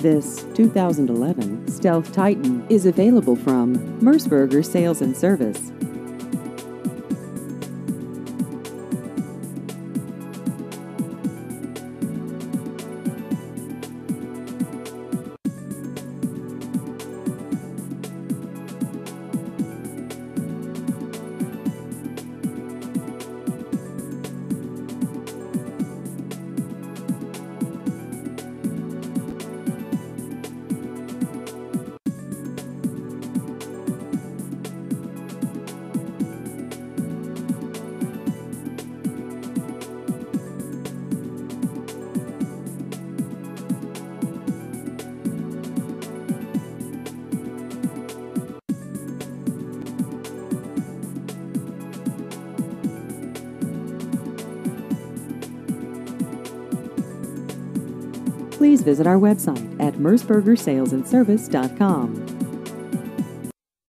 This 2011 Stealth Titan is available from Merceburger Sales and Service. Please visit our website at merceburgersalesandservice.com.